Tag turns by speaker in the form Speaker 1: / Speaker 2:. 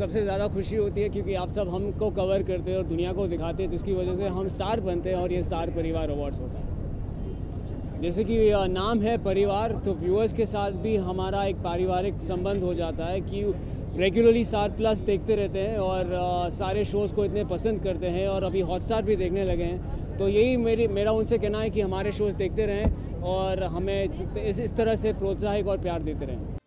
Speaker 1: सबसे ज़्यादा खुशी होती है क्योंकि आप सब हमको कवर करते हैं और दुनिया को दिखाते हैं जिसकी वजह से हम स्टार बनते हैं और ये स्टार परिवार अवार्ड्स होता है। जैसे कि नाम है परिवार तो व्यूअर्स के साथ भी हमारा एक पारिवारिक संबंध हो जाता है कि रेगुलरली स्टार प्लस देखते रहते हैं और आ, सारे शोज़ को इतने पसंद करते हैं और अभी हॉटस्टार भी देखने लगे हैं। तो यही मेरी मेरा उनसे कहना है कि हमारे शोज़ देखते रहें और हमें इस, इस तरह से प्रोत्साहित और प्यार देते रहें।